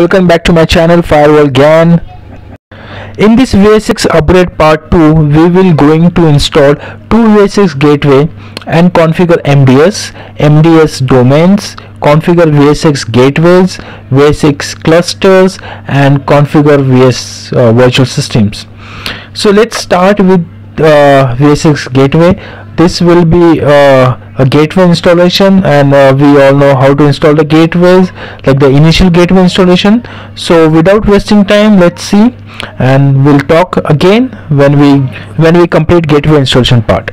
welcome back to my channel Firewall Gyaan. In this VSX upgrade part 2 we will going to install two VSX gateway and configure MDS, MDS domains, configure VSX gateways, VSX clusters and configure VS uh, virtual systems. So let's start with uh, VSX gateway. This will be uh, a gateway installation and uh, we all know how to install the gateways like the initial gateway installation. So without wasting time let's see and we'll talk again when we when we complete gateway installation part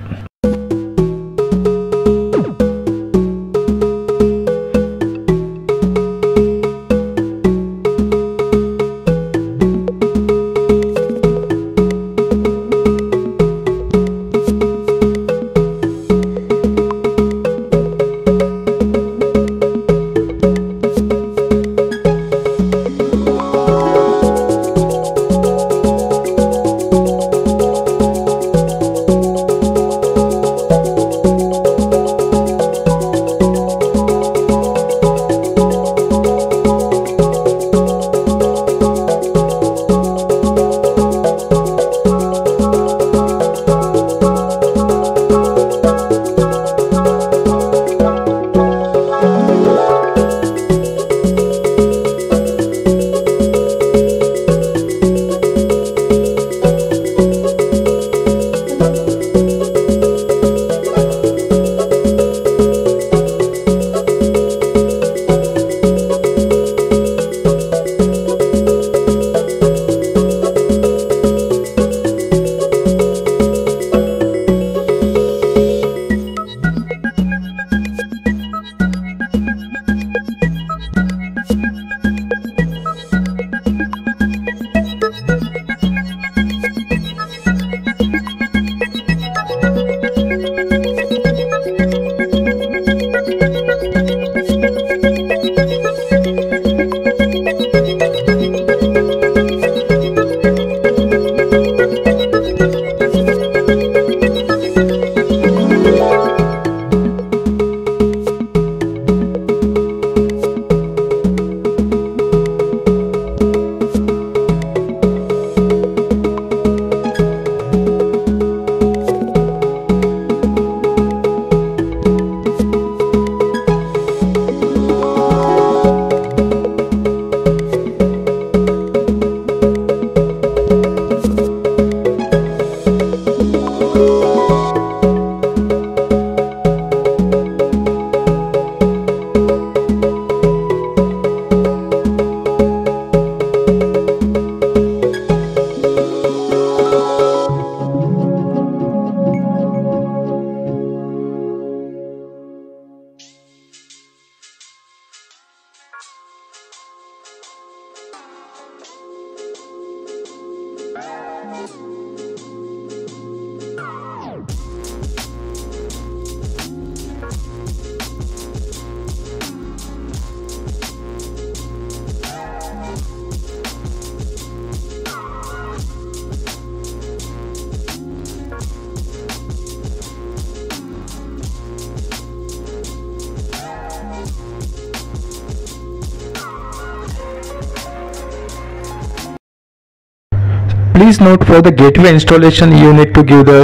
please note for the gateway installation you need to give the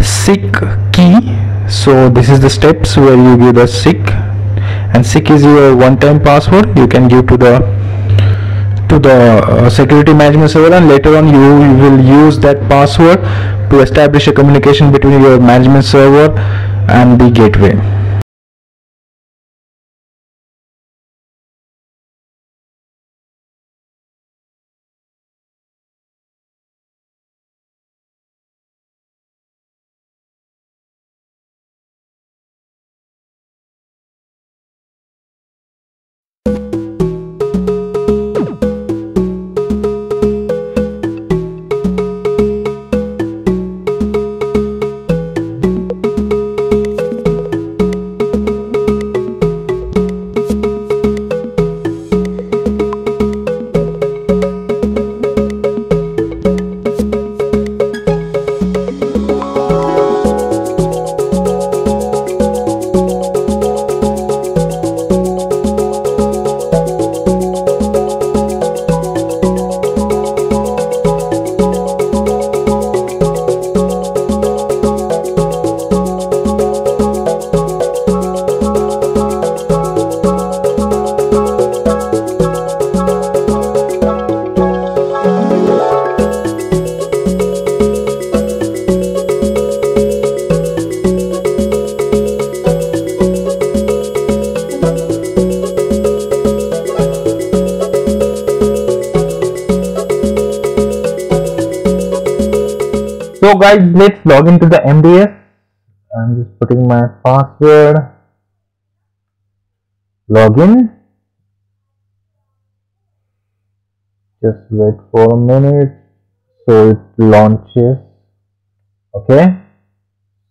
SIC key. So this is the steps where you give the SIC and SIC is your one-time password you can give to the to the uh, security management server. And later on you, you will use that password to establish a communication between your management server and the gateway guys let's log into the MDS I'm just putting my password. Login. Just wait for a minute. So it launches. Okay.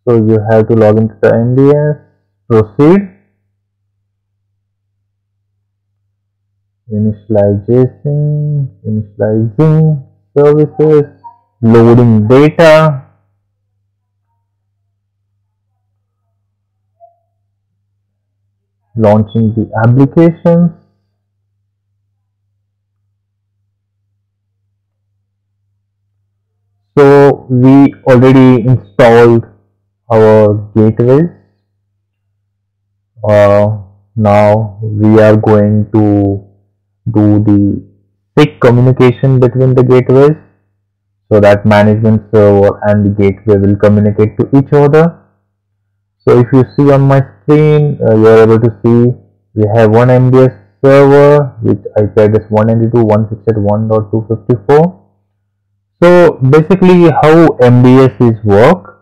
So you have to log into the MDS proceed. Initialization initializing services loading data. Launching the applications. So we already installed our gateways. Uh, now we are going to do the quick communication between the gateways so that management server and the gateway will communicate to each other. So if you see on my screen uh, you are able to see we have one MDS server with IP address 192.168.1.254 so basically how MDS is work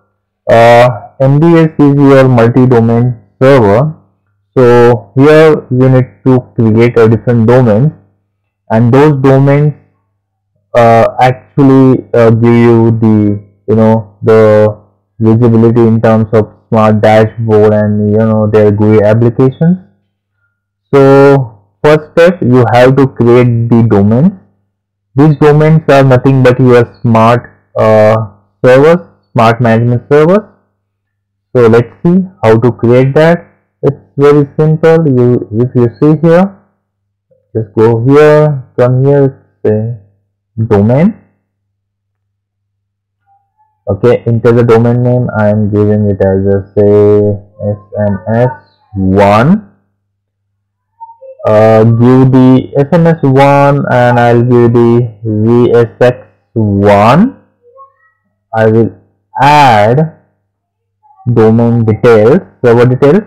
uh, MDS is your multi-domain server. So here you need to create a different domain and those domains actually uh, give you the you know the visibility in terms of smart dashboard and you know their GUI applications. So first step you have to create the domains these domains are nothing but your smart uh, servers smart management servers. So let's see how to create that. It's very simple. You if you see here just go here from here say domain. Okay enter the domain name i am giving it as a say sms1 uh, give the sms1 and i'll give the vsx1 i will add domain details server details.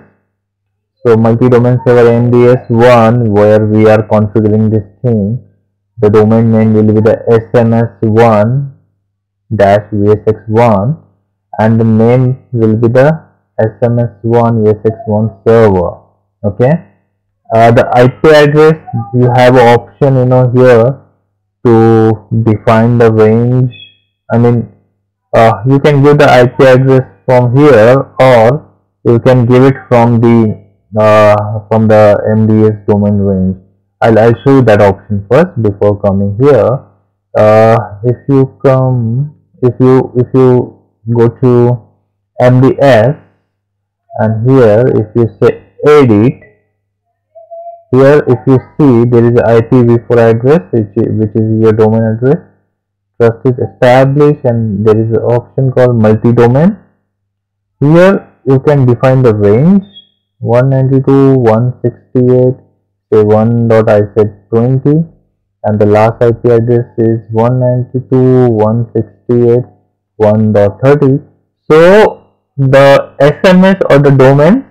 So multi-domain server MDS1 where we are configuring this thing, the domain name will be the SMS1 dash VSX1 and the name will be the SMS1 VSX1 server. Okay. Uh, the IP address you have option you know here to define the range. I mean uh, you can give the IP address from here or you can give it from the uh, from the MDS domain range. I'll, I'll show you that option first before coming here. Uh, if you come, if you if you go to MDS and here if you say edit, here if you see there is IPv4 address which, which is your domain address. Trust is established and there is an option called multi-domain. Here you can define the range 192 168 say 1 dot i said 20 and the last ip address is 192 168 1 dot 30 so the sms or the domain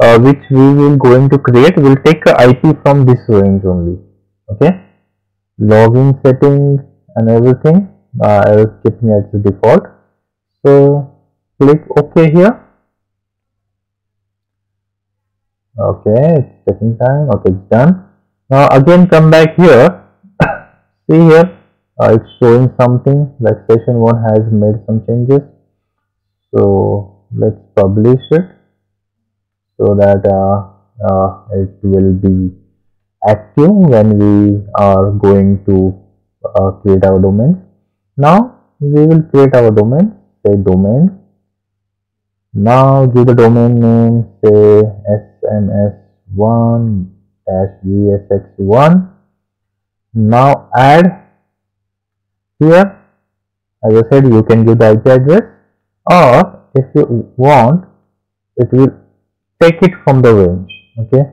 uh, which we will going to create will take ip from this range only okay? Login settings and everything uh, i was keeping as the default. So click ok here okay it's taking time. Okay it's done. Now again come back here. See here uh, it's showing something like session 1 has made some changes. So let's publish it so that uh, uh, it will be active when we are going to uh, create our domain. Now we will create our domain say domain now give the domain name say sms1 vsx1 now add here. As I said you can give the IP address. Or if you want it will take it from the range okay?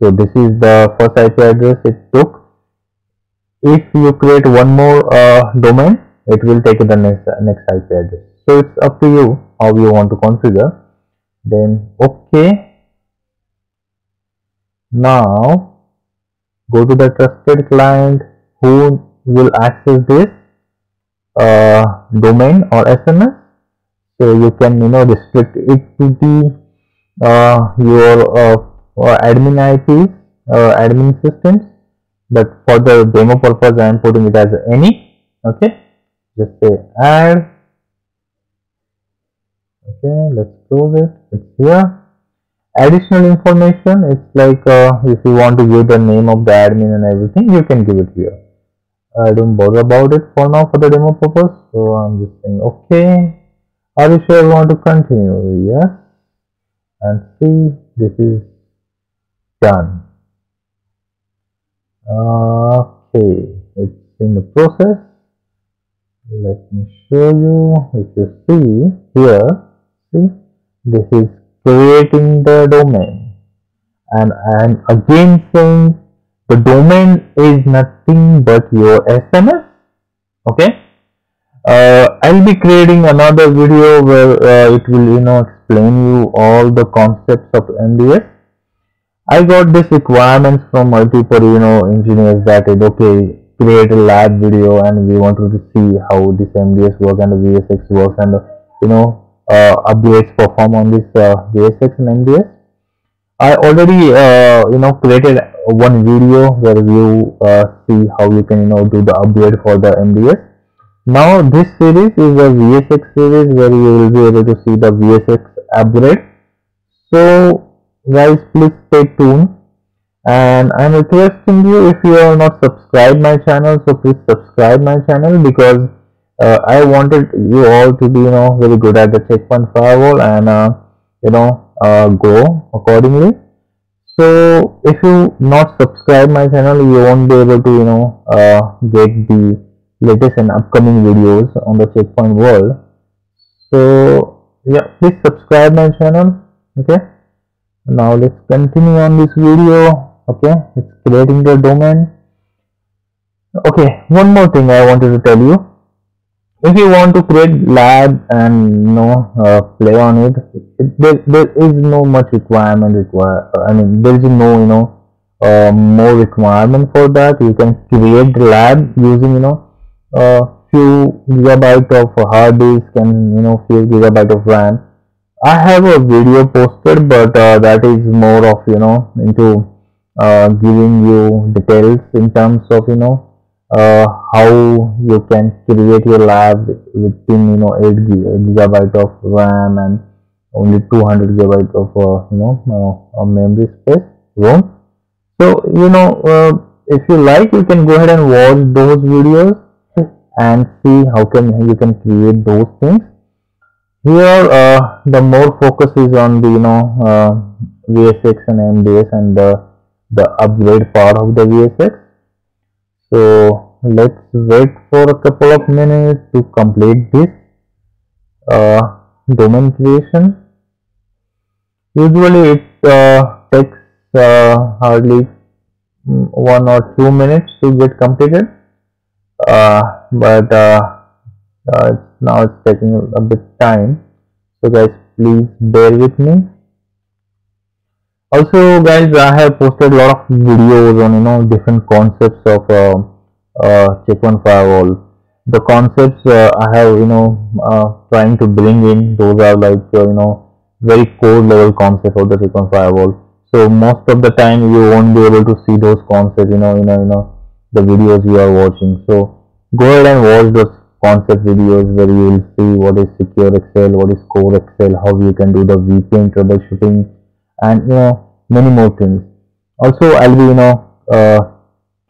So this is the first IP address it took. If you create one more uh, domain it will take the next next IP address. So it's up to you how you want to configure. Then okay. Now go to the trusted client who will access this uh, domain or SMS so you can you know restrict it to the uh, your uh, admin IPs uh, admin systems. But for the demo purpose I am putting it as any. Okay? Just say add okay let's close it. It's here. Additional information it's like uh, if you want to give the name of the admin and everything you can give it here. I don't bother about it for now for the demo purpose so I'm just saying okay. Are you sure you want to continue? Yes. And see this is done. Okay it's in the process. Let me show you. If you see here see? This is creating the domain. And I am again saying the domain is nothing but your SMS okay? Uh, I'll be creating another video where uh, it will you know explain you all the concepts of MDS I got this requirements from multiple you know engineers that it okay create a lab video and we wanted to see how this MDS works and the VSX works and you know uh, upgrades perform on this uh, and MDS. I already uh, you know created one video where you see how you can you know do the upgrade for the MDS. Now this series is a VSX series where you will be able to see the VSX upgrade. So guys please stay tuned and I'm requesting you if you are not subscribed my channel so please subscribe my channel because uh, I wanted you all to be you know very good at the checkpoint firewall and uh, you know uh, go accordingly. So if you not subscribe my channel you won't be able to you know uh, get the latest and upcoming videos on the checkpoint world. So yeah please subscribe my channel okay? Now let's continue on this video okay? It's creating the domain. Okay one more thing i wanted to tell you if you want to create lab and you know uh, play on it, it, there, there is no much requirement require i mean there is no you know uh, more requirement for that. You can create the lab using you know a few gigabyte of hard disk and you know few gigabyte of ram. I have a video posted but uh, that is more of you know into uh, giving you details in terms of you know uh, how you can create your lab within you know 8 gigabyte of RAM and only 200 gigabyte of uh, you know uh, memory space ROM. So you know uh, if you like, you can go ahead and watch those videos and see how can you can create those things. Here uh, the more focus is on the you know uh, VSX and MDS and the the upgrade part of the VSX so let's wait for a couple of minutes to complete this uh, domain creation. Usually it uh, takes uh, hardly mm, one or two minutes to get completed. Uh, but uh, uh, now it's taking a bit time. So guys please bear with me also guys i have posted a lot of videos on you know different concepts of uh, uh, checkpoint firewall. The concepts uh, i have you know uh, trying to bring in those are like uh, you know very core level concepts of the checkpoint firewall. So most of the time you won't be able to see those concepts you know you know you know the videos you are watching. So go ahead and watch those concept videos where you will see what is secure xl what is core xl how you can do the vpn troubleshooting and you know many more things. Also i'll be you know uh,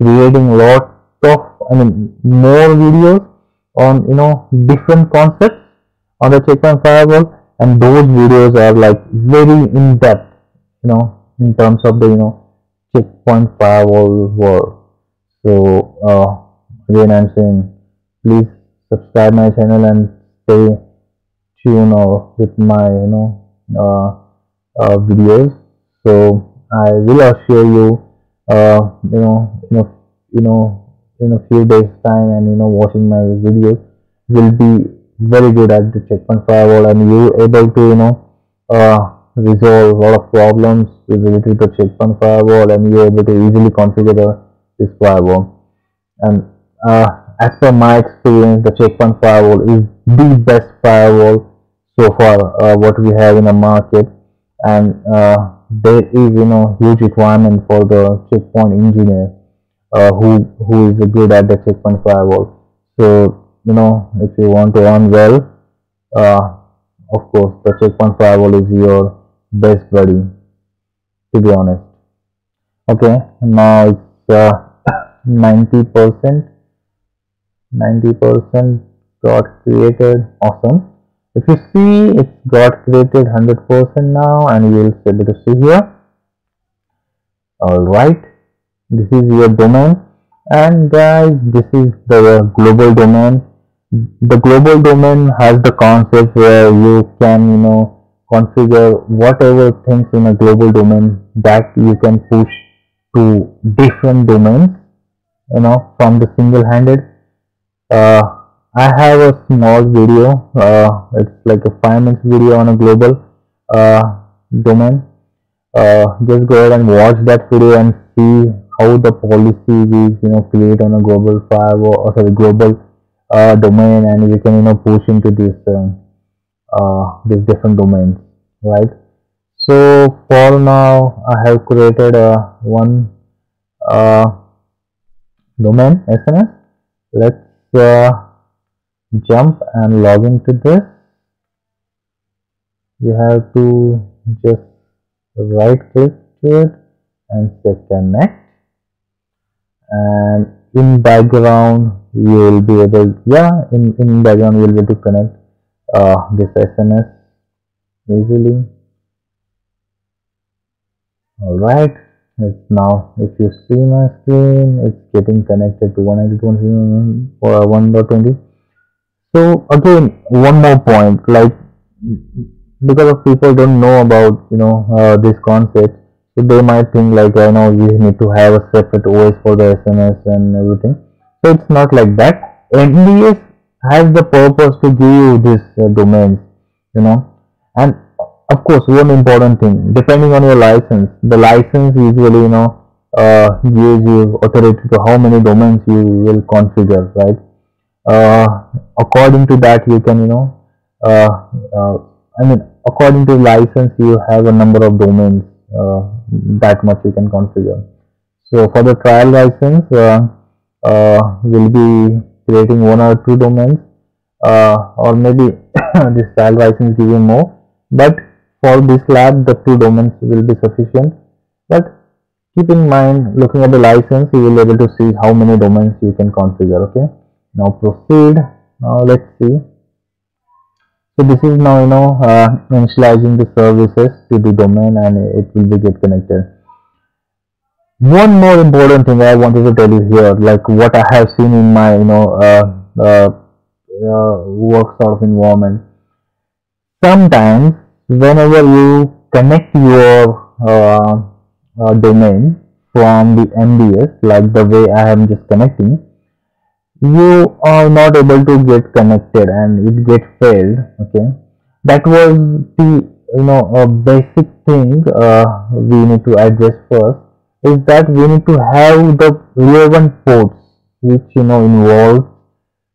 creating a lot of i mean more videos on you know different concepts on the checkpoint firewall and those videos are like very in depth you know in terms of the you know checkpoint firewall world. So uh, again i'm saying please subscribe my channel and stay tuned uh, with my you know uh, uh, videos. So I will assure you uh, you know you know you know in a few days time and you know watching my videos will be very good at the checkpoint firewall and you able to you know uh, resolve a lot of problems related to checkpoint firewall and you're able to easily configure this firewall. And uh, as per my experience the checkpoint firewall is the best firewall so far uh, what we have in the market and uh, there is you know huge requirement for the checkpoint engineer uh, who who is good at the checkpoint firewall. So you know if you want to earn well uh, of course the checkpoint firewall is your best buddy to be honest. Okay now it's uh, 90 percent 90 percent got created. Awesome if you see it's got created 100% now and you will be able to see here. Alright this is your domain. And guys this is the global domain. The global domain has the concept where you can you know configure whatever things in a global domain that you can push to different domains you know from the single-handed. Uh, I have a small video uh, it's like a 5 minutes video on a global uh, domain. Uh, just go ahead and watch that video and see how the policy is you know create on a global firewall or sorry global uh, domain and you can you know push into this um, uh, these different domains right? So for now I have created a one uh, domain SMS let's jump and log into this. You have to just right click to it and say connect. And in background you will be able yeah in, in background you will be able to connect uh, this SMS easily. Alright. It's now if you see my screen it's getting connected to 192.1.20 so again one more point like because of people don't know about you know uh, this concept so they might think like I know we need to have a separate OS for the SMS and everything. So it's not like that. MDS has the purpose to give you this uh, domains you know. And of course one important thing depending on your license the license usually you know uh, gives you authority to how many domains you will configure right according to that you can you know uh, uh, I mean according to license you have a number of domains uh, that much you can configure. So for the trial license uh, uh, we'll be creating one or two domains or maybe this trial license give you more but for this lab the two domains will be sufficient. But keep in mind looking at the license you will be able to see how many domains you can configure okay now proceed. Now let's see. So this is now you know uh, initializing the services to the domain and it will be get connected. One more important thing i wanted to tell you here like what i have seen in my you know uh, uh, uh work sort of environment. Sometimes whenever you connect your uh, uh, domain from the MDS like the way I am just connecting you are not able to get connected and it get failed okay? That was the you know a basic thing uh, we need to address first is that we need to have the relevant ports which you know involved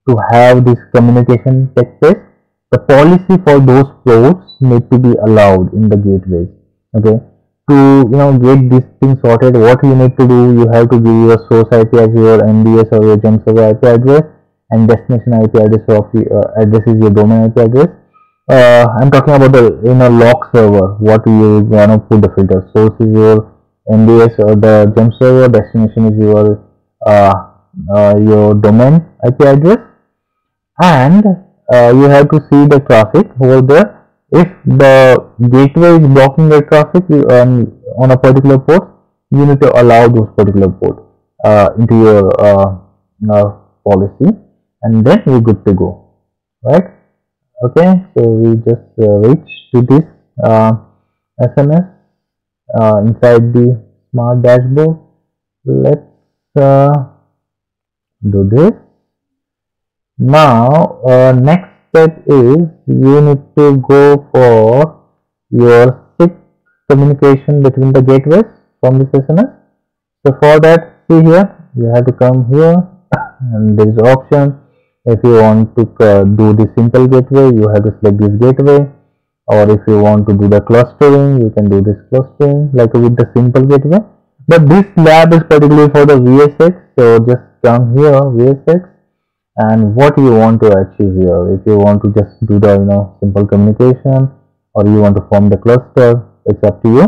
to have this communication take place the policy for those ports need to be allowed in the gateways okay to you know get this thing sorted what you need to do you have to give your source IP as your MDS or your jump server IP address and destination IP address of uh, address is your domain IP address. Uh, I'm talking about the in a lock server what you want to put the filter. Source is your MDS or the jump server destination is your uh, uh, your domain IP address. And uh, you have to see the traffic over there if the gateway is blocking the traffic um, on a particular port you need to allow those particular port uh, into your uh, uh, policy and then you're good to go right? Okay so we just uh, reach to this SMS uh, uh, inside the smart dashboard. Let's do this. Now next step is you need to go for your SIC communication between the gateways from this SMS. So for that, see here, you have to come here, and there is option. If you want to uh, do the simple gateway you have to select this gateway. Or if you want to do the clustering you can do this clustering like with the simple gateway. But this lab is particularly for the VSX so just come here VSX and what you want to achieve here? If you want to just do the you know simple communication or you want to form the cluster it's up to you.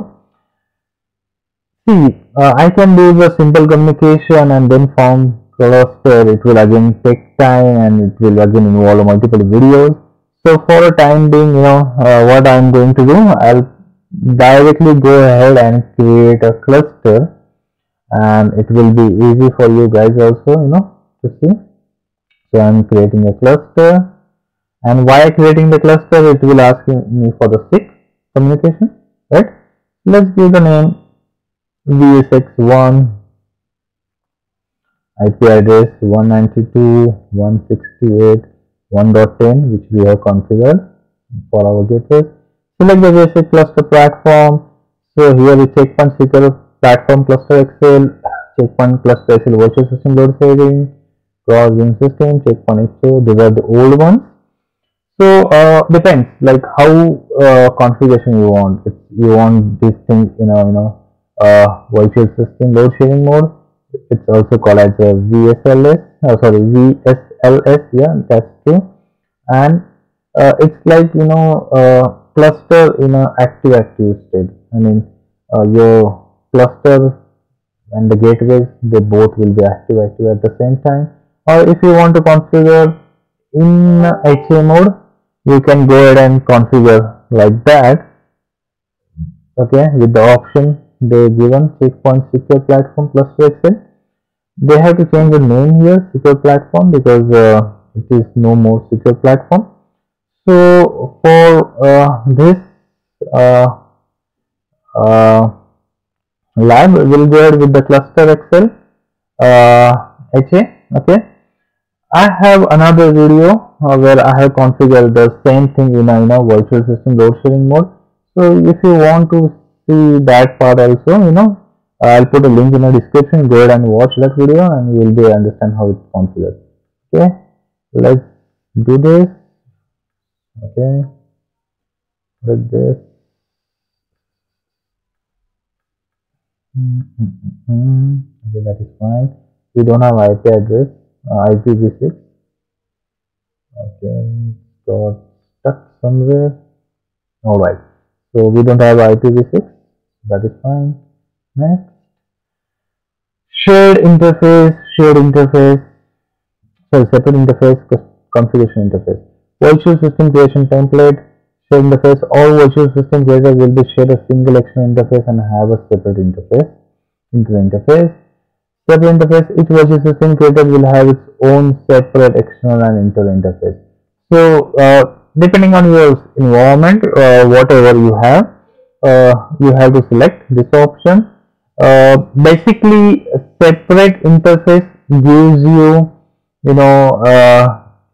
See uh, I can do the simple communication and then form cluster. It will again take time and it will again involve multiple videos. So for a time being you know uh, what i'm going to do i'll directly go ahead and create a cluster. And it will be easy for you guys also you know to see so i'm creating a cluster and while creating the cluster it will ask me for the SIC communication right let's give the name vsx1 IP address 192.168.1.10 which we have configured for our gateways. Select the basic cluster platform. So here we checkpoint secure platform cluster XL, checkpoint cluster XL virtual system load sharing, Crossbeam system, checkpoint XO. These are the old ones. So uh, depends like how uh, configuration you want. If you want this thing in a you know uh, virtual system load sharing mode it's also called as a VSLS uh, sorry VSLS yeah that's true and uh, it's like you know uh, cluster in a active active state I mean uh, your cluster and the gateways they both will be active active at the same time or if you want to configure in HA mode you can go ahead and configure like that. Okay with the option they given checkpoint secure platform cluster XL they have to change the name here secure platform because uh, it is no more secure platform. So for uh, this uh, uh lab we'll go ahead with the cluster XL HA uh, okay I have another video uh, where I have configured the same thing in a, in a virtual system load sharing mode. So if you want to see that part also you know I'll put a link in the description. Go ahead and watch that video and you will be understand how it's configured. Okay? Let's do this. Okay? With this. Mm -hmm. okay that is fine. We don't have IP address Uh, IPv6 okay got stuck somewhere. All right. So we don't have IPv6 that is fine. Next. Shared interface shared interface. Sorry separate interface configuration interface. Virtual system creation template shared interface. All virtual system creators will be shared a single external interface and have a separate interface into interface separate interface each virtual system created will have its own separate external and internal interface. So uh, depending on your environment uh, whatever you have uh, you have to select this option. Uh, basically separate interface gives you you know uh,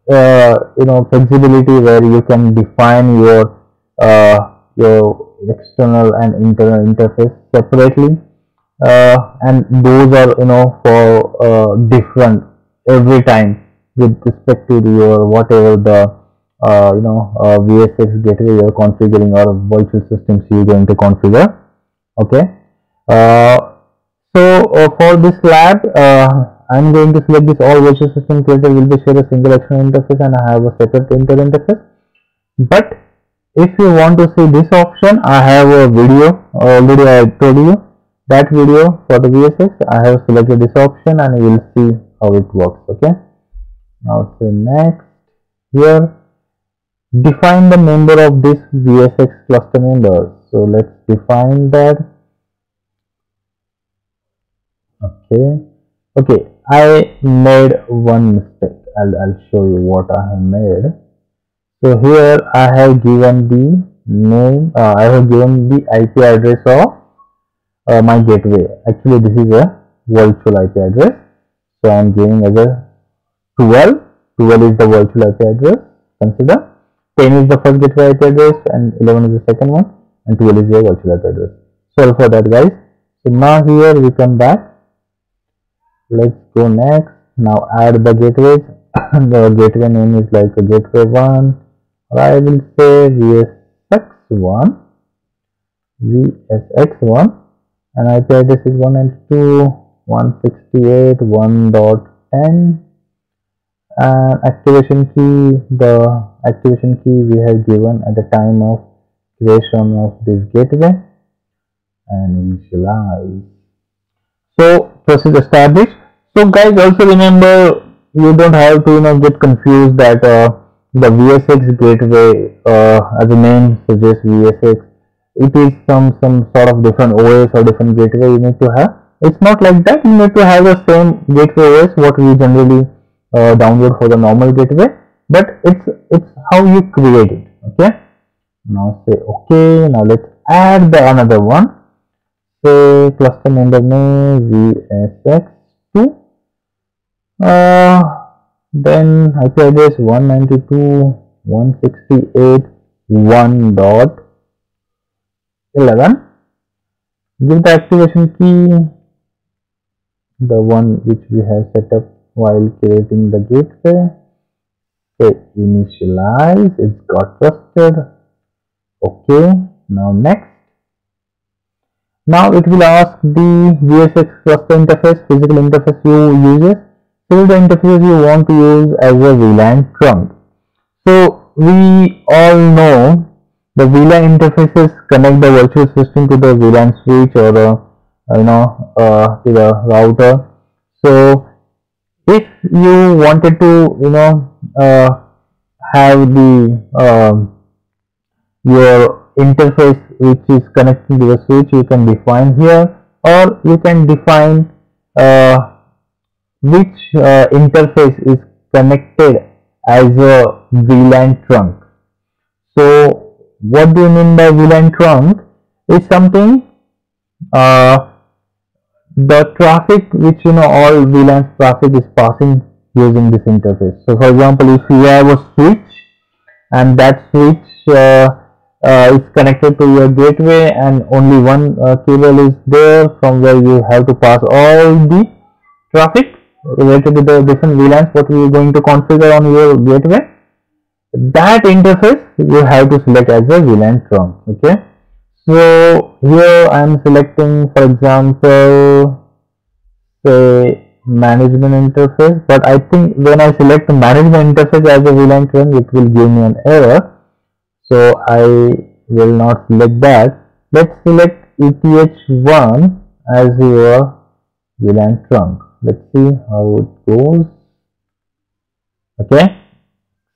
uh, you know flexibility where you can define your your external and internal interface separately uh, and those are you know for different every time with respect to your whatever the you know VSX gateway you're configuring or virtual systems you're going to configure. Okay? Uh, so uh, for this lab, uh, I'm going to select this all virtual system creator will be share a single action interface and I have a separate internal interface. But if you want to see this option, I have a video already I told you that video for the VSX. I have selected this option and you will see how it works. Okay. Now say next here define the member of this VSX cluster members. So let's define that okay okay I made one mistake I'll, I'll show you what I have made so here I have given the name uh, I have given the IP address of uh, my gateway. Actually this is a virtual IP address. So I am giving as a 12 12 is the virtual IP address. Consider. 10 is the first gateway IP address and 11 is the second one and 12 is your virtual IP address. Sorry for that guys. So now here we come back. Let's go next. Now add the gateways. The gateway name is like a gateway 1 or I will say VSX1 VSX1 and IP address is 192.168.1.10 and activation key the activation key we have given at the time of creation of this gateway. And initialize. So process established. So guys also remember you don't have to you know get confused that uh, the VSX gateway uh, as the name suggests VSX it is some some sort of different OS or different gateway you need to have. It's not like that. You need to have the same gateway OS what we generally uh, download for the normal gateway. But it's it's how you create it okay? Now say okay now let's add the another one. Say cluster member name vsx2 uh, then IP address 192.168.1.11 give the activation key the one which we have set up while creating the gateway. Say initialize it's got trusted. Okay now next. Now it will ask the VSX cluster interface physical interface you uses. Fill the interface you want to use as a VLAN trunk. So we all know the VLAN interfaces connect the virtual system to the VLAN switch or you know uh, to the router so if you wanted to you know uh, have the um, your interface which is connecting to the switch you can define here or you can define uh, which uh, interface is connected as a VLAN trunk. So what do you mean by VLAN trunk is something uh, the traffic which you know all VLAN traffic is passing using this interface. So for example, if you have a switch and that switch uh, uh, is connected to your gateway and only one uh, cable is there from where you have to pass all the traffic related to the different VLANs what we are going to configure on your gateway that interface you have to select as a VLAN trunk okay? So here I am selecting for example say management interface but I think when I select the management interface as a VLAN trunk it will give me an error. So I will not select that. Let's select ETH1 as your VLAN trunk let's see how it goes. Okay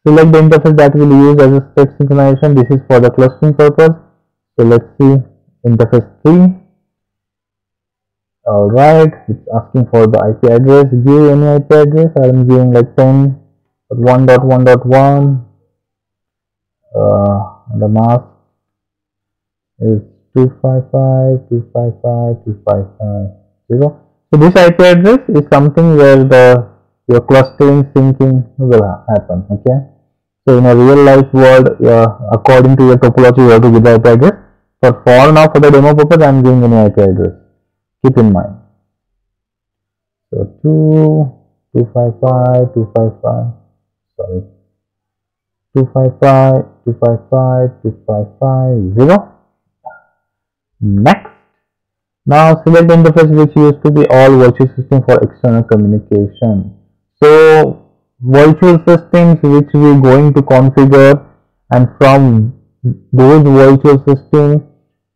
select the interface that will use as a step synchronization this is for the clustering purpose. So let's see interface 3 all right it's asking for the ip address. Give any ip address. I'm giving like 10 1.1.1 uh, the mask is 255 255 255 0 so this ip address is something where the your clustering syncing will happen okay so in a real life world uh, according to your topology you have to give the ip address. But for now for the demo purpose i am giving any ip address. Keep in mind. So 2 255 255 sorry. 255 255 255 0 next. Now select the interface which used to be all virtual system for external communication. So virtual systems which we're going to configure and from those virtual systems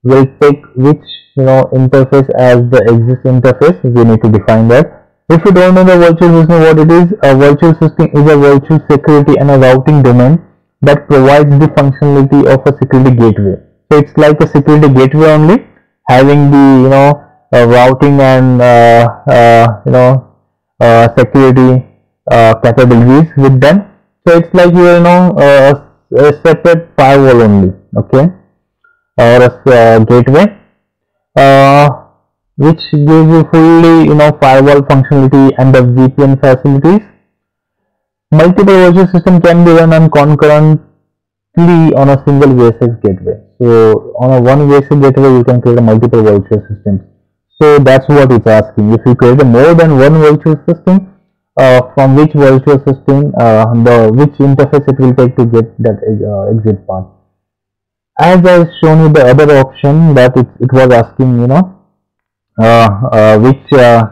will pick which you know interface as the exist interface. We need to define that. If you don't know the virtual system what it is a virtual system is a virtual security and a routing domain that provides the functionality of a security gateway. So it's like a security gateway only having the you know uh, routing and uh, uh, you know uh, security uh, capabilities with them so it's like you know uh, a separate firewall only okay or a gateway which gives you fully you know firewall functionality and the VPN facilities multiple virtual system can be run on concurrently on a single VSX gateway. So on a one VSX gateway, you can create a multiple virtual systems. So that's what it's asking. If you create more than one virtual system, uh, from which virtual system uh, the which interface it will take to get that uh, exit path. As I shown you the other option that it, it was asking you know uh, uh, which uh,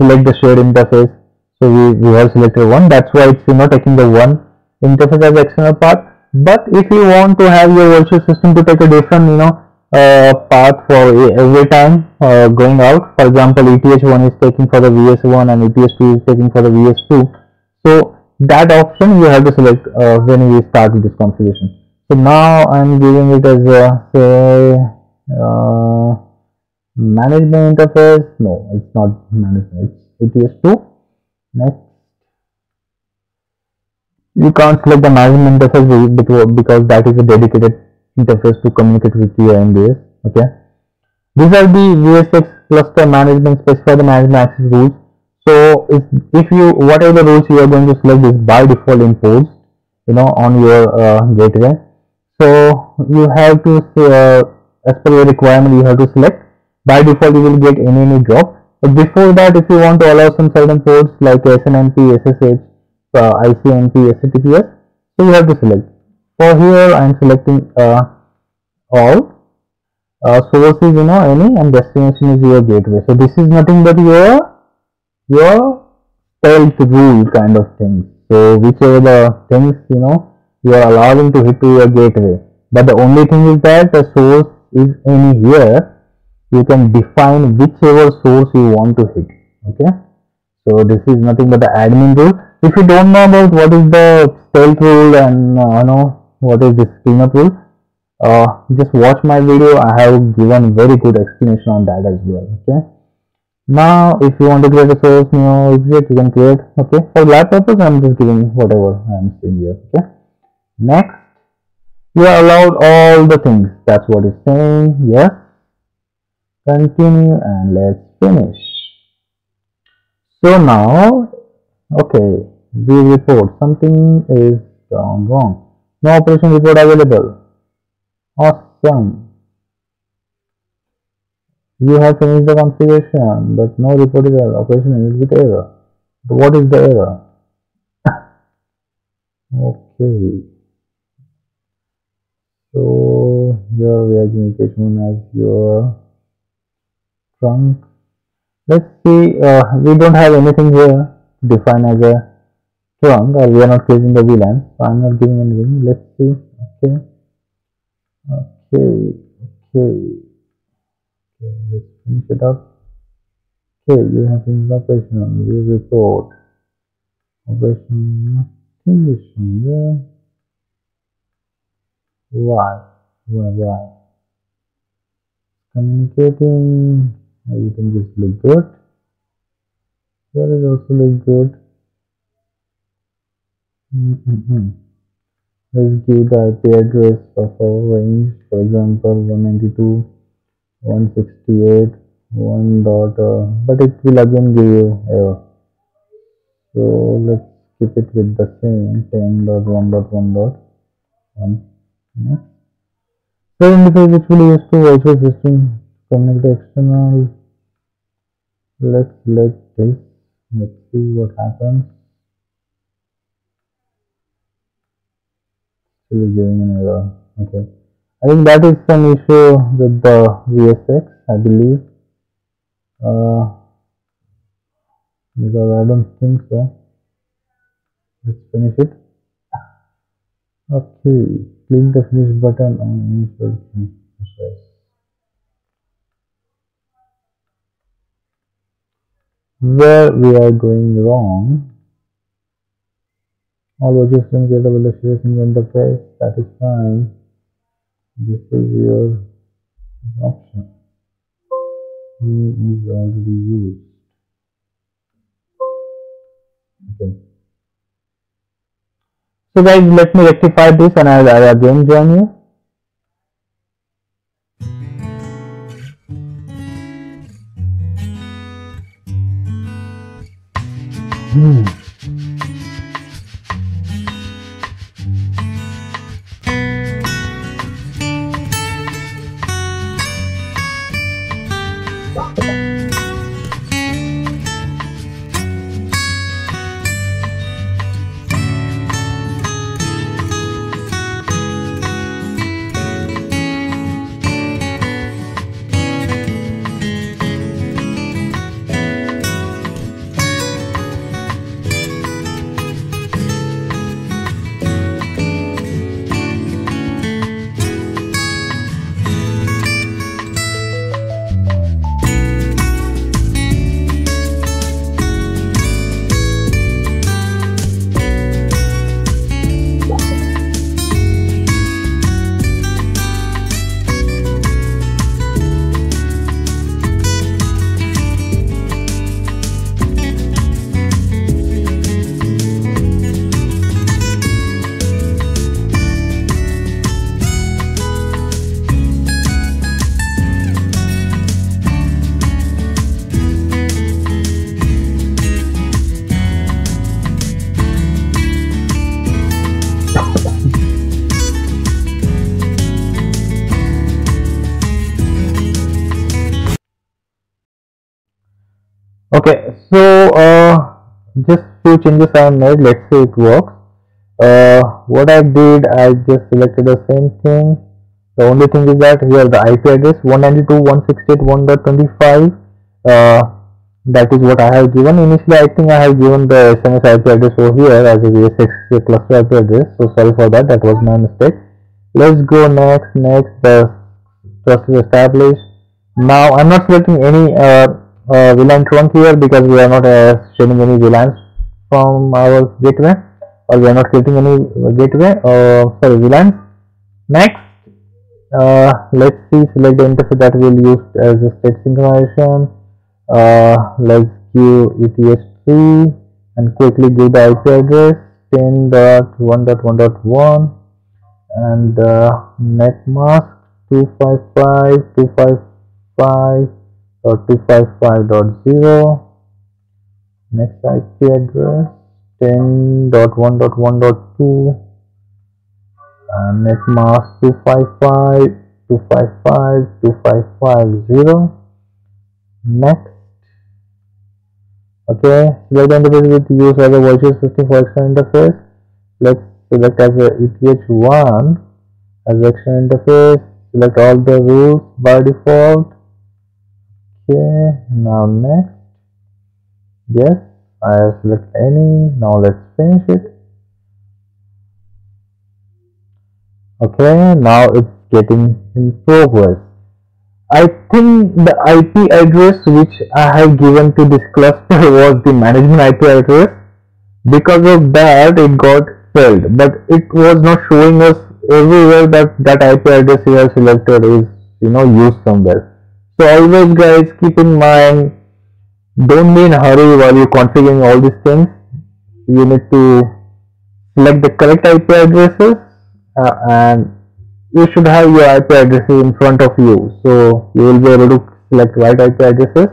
select the shared interface. So we, we have selected one. That's why it's you know taking the one interface as external path. But if you want to have your virtual system to take a different you know uh, path for every time uh, going out. For example ETH1 is taking for the VS1 and ETH2 is taking for the VS2 so that option you have to select uh, when we start this configuration. So now I'm giving it as a say uh, management interface. No it's not management it's ETH2 next. You can't select the management interface because that is a dedicated interface to communicate with your MDS okay? These are the VSX cluster management specify the management access rules. So if, if you whatever the rules you are going to select is by default imposed you know on your uh, gateway. So you have to uh, as per your requirement you have to select. By default you will get any any drop. But before that if you want to allow some certain ports like SNMP, SSH, uh, ICMP, HTTPS so you have to select for here I am selecting uh, all. Uh, sources you know any and destination is your gateway. So this is nothing but your your stealth rule kind of thing. So whichever the things you know you are allowing to hit to your gateway. But the only thing is that the source is any here. You can define whichever source you want to hit. Okay? So this is nothing but the admin rule. If you don't know about what is the stealth rule and uh, you know what is this cleanup rule uh, just watch my video. I have given very good explanation on that as well okay? Now if you want to create a source new object you can create okay? For that purpose i'm just giving whatever i'm saying here okay? Next you are allowed all the things. That's what it's saying yes? Continue and let's finish. So now okay we report something is gone wrong no operation report available. Awesome. You have finished the configuration but no report is error operation is with error. But what is the error? Okay. So here we are one as your trunk. Let's see uh, we don't have anything here defined as a trunk or we are not creating the VLAN so I'm not giving anything let's see. Okay. Okay okay. Okay let's finish it up. Okay you have finished operation. We report. Operation condition yeah. Why? Why why? Communicating. Everything is look good. Here is also look good mm -hmm. let's give the IP address of our range for example 192 168 1 dot uh, but it will again give you error so let's keep it with the same 10 dot 1 dot 1 dot 1 so interface which will use to virtual system connect the external. Let's select this. Let's see what happens. Still giving an error. Okay. I think that is some issue with the VSX, I believe. Uh, because I don't think so. Let's finish it. Okay click the finish button on initial process. Where we are going wrong, all widgets and getable illustration interface, that is fine. This is your option. He is already used. Okay. So guys, let me rectify this and I'll, I'll again join you. Hmm. Changes I made. Let's say it works. Uh, what I did I just selected the same thing. The only thing is that here the IP address 192.168.1.25 uh, that is what I have given. Initially I think I have given the SMS IP address over here as a VSX cluster IP address. So sorry for that. That was my mistake. Let's go next. Next the trust is established. Now I'm not selecting any uh, uh, VLAN trunk here because we are not uh, any VLANs from our gateway or we are not creating any gateway uh, sorry VLAN next uh, let's see select the interface that we'll use as a state synchronization. Uh, let's give ETH3 and quickly give the IP address 10.1.1.1 and uh, net mask 255.255.255.0 next IP address 10.1.1.2 and net mask 255 255 2550 next. Okay select the interface with use as a virtual system for external interface. Let's select as a eth1 as external interface. Select all the rules by default. Okay now next yes I have select any. Now let's finish it. Okay now it's getting in progress. I think the IP address which I have given to this cluster was the management IP address. Because of that it got failed. But it was not showing us everywhere that that IP address you have selected is you know used somewhere. So always guys keep in mind don't be in a hurry while you're configuring all these things. You need to select the correct IP addresses uh, and you should have your IP addresses in front of you. So you will be able to select right IP addresses.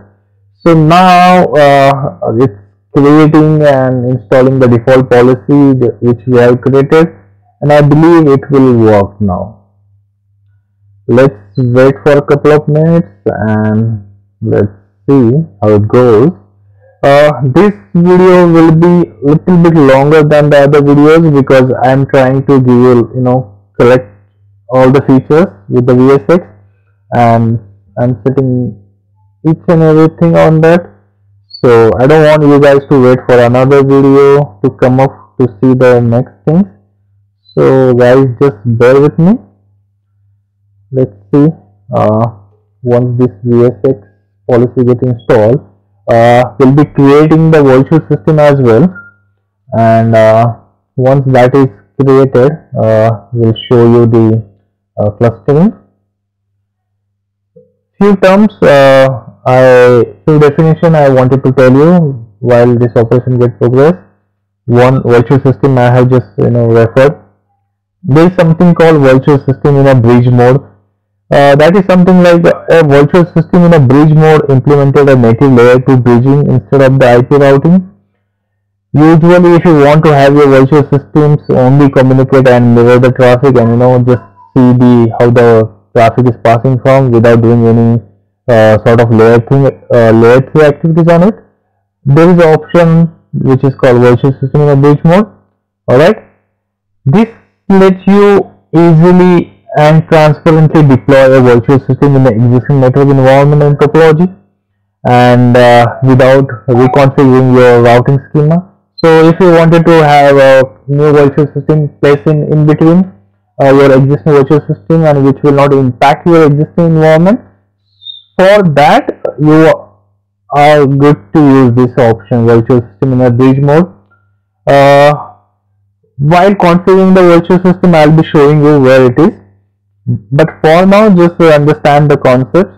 So now uh, it's creating and installing the default policy which we have created and I believe it will work now. Let's wait for a couple of minutes and let's see how it goes. Uh, this video will be little bit longer than the other videos because I am trying to give you you know collect all the features with the VSX and I'm setting each and everything on that. So I don't want you guys to wait for another video to come up to see the next things. So guys just bear with me. Let's see uh, once this VSX policy get installed uh, we'll be creating the virtual system as well. And uh, once that is created uh, we'll show you the uh, clustering. Few terms uh, I few definition I wanted to tell you while this operation get progress. One virtual system I have just you know referred. There is something called virtual system in a bridge mode uh, that is something like a virtual system in a bridge mode implemented a native layer 2 bridging instead of the IP routing. Usually if you want to have your virtual systems only communicate and mirror the traffic and you know just see the how the traffic is passing from without doing any uh, sort of layer thing uh, layer 3 activities on it. There is an option which is called virtual system in a bridge mode. Alright. This lets you easily and transparently deploy a virtual system in the existing network environment and topology and uh, without reconfiguring your routing schema. So if you wanted to have a new virtual system placed in, in between uh, your existing virtual system and which will not impact your existing environment, for that you are good to use this option virtual system in a bridge mode. Uh, while configuring the virtual system, I'll be showing you where it is but for now just to understand the concepts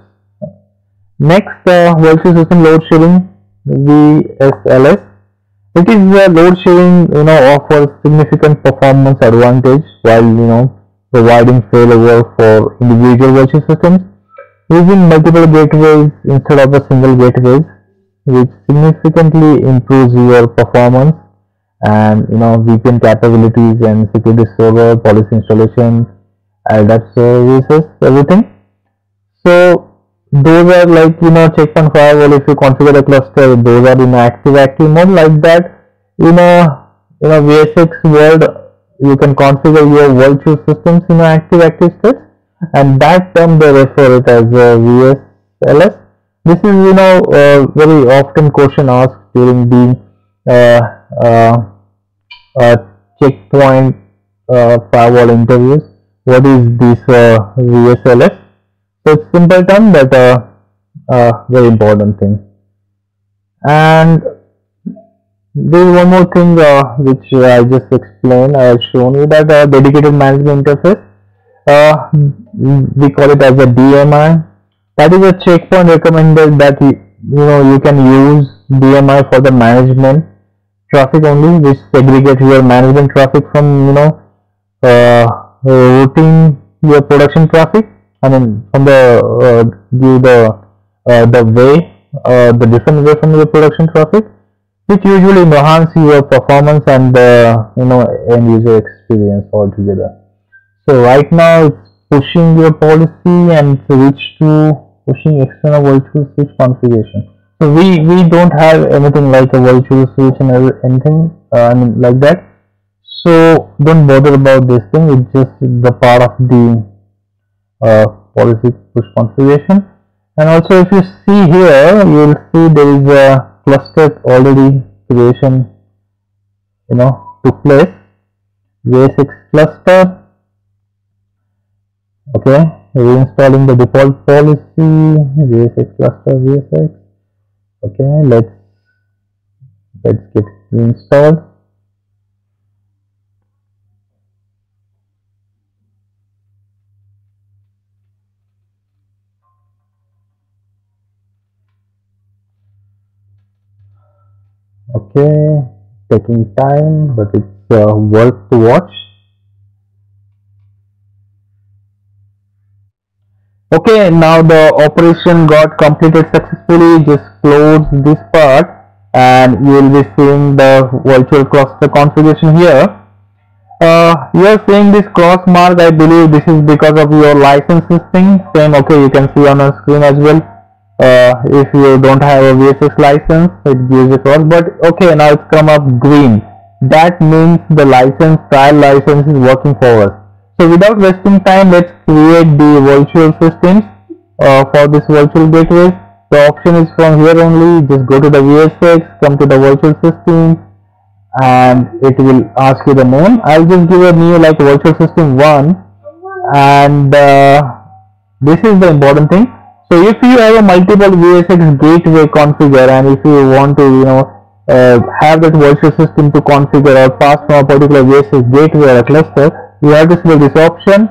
next uh, virtual system load sharing VSLS it is a load sharing you know offers significant performance advantage while you know providing failover for individual virtual systems. Using multiple gateways instead of a single gateway which significantly improves your performance and you know VPN capabilities and security server policy installation adapt services everything. So those are like you know Check Point firewall if you configure a cluster those are in active active mode like that. You know in a VSX world you can configure your virtual systems in active active state and that term they refer it as a VSLS this is you know uh, very often question asked during the uh, uh, uh Check Point uh, firewall interviews what is this uh, VSLS so it's simple term but uh, very important thing. And there is one more thing uh, which I just explained. I have shown you that uh, dedicated management interface. Uh, we call it as a DMI that is a Check Point recommended that you, you know you can use DMI for the management traffic only which segregate your management traffic from you know uh, routing your production traffic I mean from the uh, the the, uh, way uh, the different way from the production traffic which usually enhance your performance and you know end user experience altogether. So right now it's pushing your policy and switch to pushing external virtual switch configuration. So we we don't have anything like a virtual switch and anything uh, I mean like that. So don't bother about this thing. It's just the part of the uh, policy push configuration. And also if you see here you will see there is a cluster already creation you know took place. V6 cluster. Okay. Reinstalling the default policy. V6 cluster v6 okay. Let's let's get reinstalled okay taking time but it's uh, worth to watch. Okay now the operation got completed successfully. Just close this part and you will be seeing the virtual cluster configuration here. Uh, you are seeing this cross mark. I believe this is because of your license thing. Same okay you can see on the screen as well uh, if you don't have a VSX license it gives a cross but okay now it's come up green. That means the license trial license is working for us. So without wasting time let's create the virtual systems uh, for this virtual gateway. The option is from here only. Just go to the VSX come to the virtual system and it will ask you the name. I'll just give a new like virtual system 1 and uh, this is the important thing so if you have a multiple VSX gateway configure and if you want to you know uh, have that virtual system to configure or pass from a particular VSX gateway or a cluster, you have to select this option.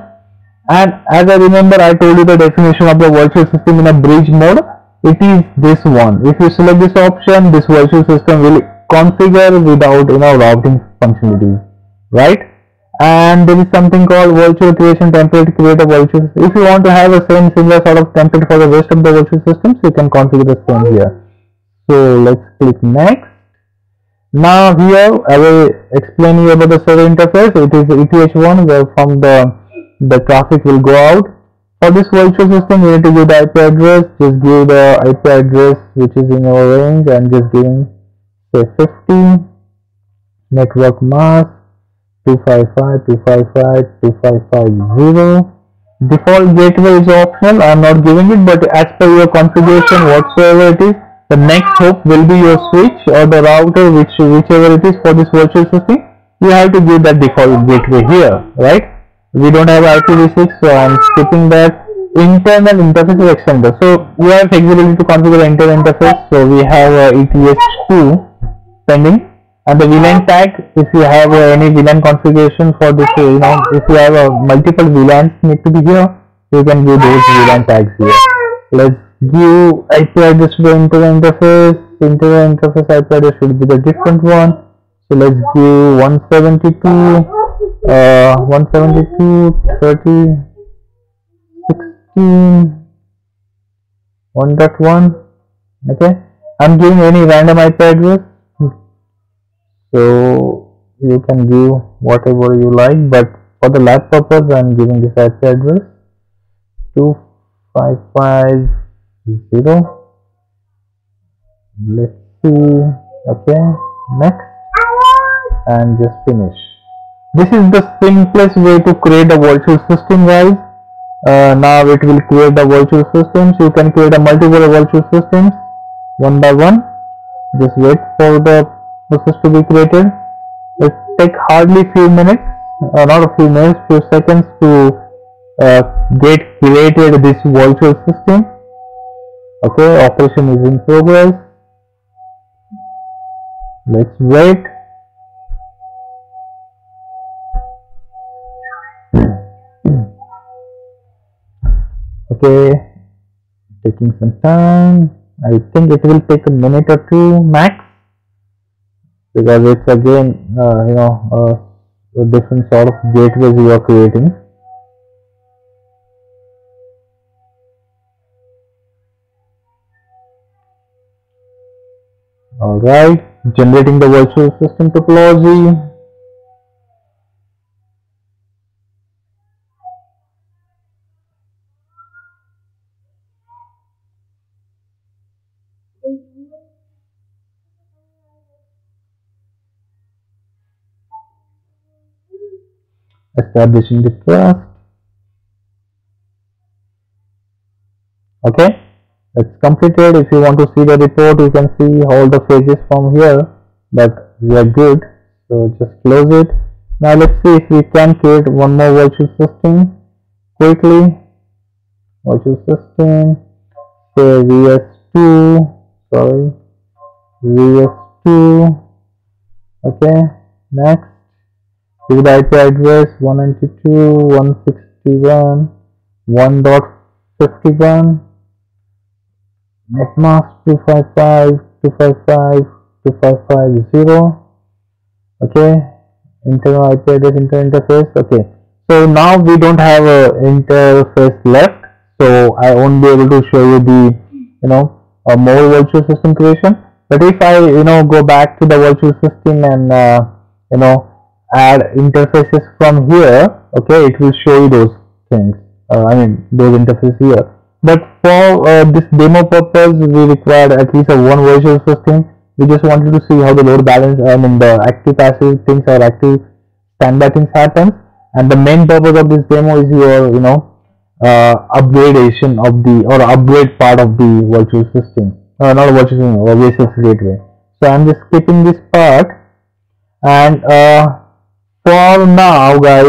And as I remember, I told you the definition of the virtual system in a bridge mode. It is this one. If you select this option, this virtual system will configure without you know routing functionalities, right? And there is something called virtual creation template create a virtual if you want to have a same similar sort of template for the rest of the virtual systems you can configure the same here. So let's click next. Now here i will explain you about the server interface. It is eth1 where from the the traffic will go out. For this virtual system you need to give the ip address. Just give the ip address which is in your range and just giving say 50 network mask 255 255 2550 default gateway is optional. I'm not giving it but as per your configuration whatsoever it is the next hop will be your switch or the router which whichever it is for this virtual system you have to give that default gateway here right? We don't have IPv6 so i'm skipping that. Internal interface extender. So we have flexibility to configure internal interface. So we have uh, eth2 pending and the VLAN tag if you have uh, any VLAN configuration for this you know if you have uh, multiple VLANs need to be here you can give those VLAN tags here. Let's give IP address to the internet interface internet interface IP address should be the different one. So let's give 172 uh 172 30 16 1.1 okay? I'm giving any random IP address so you can give whatever you like but for the lab purpose I am giving this IP address 2550 let's see okay next and just finish. This is the simplest way to create a virtual system guys. Uh, now it will create the virtual systems. You can create a multiple virtual systems one by one. Just wait for the process to be created. It take hardly few minutes uh, not a few minutes few seconds to uh, get created this virtual system. Okay operation is in progress. Let's wait. Okay taking some time. I think it will take a minute or two max because it's again uh, you know uh, a different sort of gateways you are creating. Alright generating the virtual system topology establishing the trust. Okay? It's completed. If you want to see the report you can see all the pages from here but we are good. So just close it. Now let's see if we can create one more virtual system quickly. Virtual system. Say vs2 sorry. Vs2 okay. Next with the IP address 192.161 1.51 netmask 255 255 2550 okay. Internal IP address inter interface. Okay. So now we don't have a interface left. So I won't be able to show you the you know a more virtual system creation. But if I you know go back to the virtual system and uh, you know add interfaces from here okay it will show you those things. Uh, I mean those interfaces here. But for uh, this demo purpose we required at least a one virtual system we just wanted to see how the load balance I mean the active passive things or active standby things happen and the main purpose of this demo is your you know uh, upgradation of the or upgrade part of the virtual system. Uh, not virtual system or VSX gateway. So I'm just skipping this part. And uh, for now guys